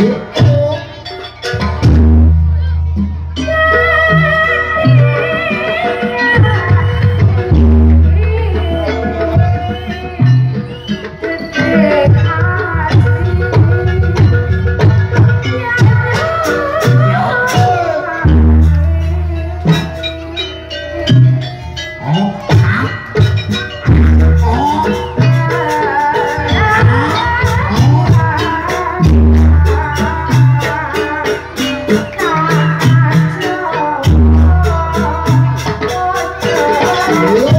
Yeah. Yeah.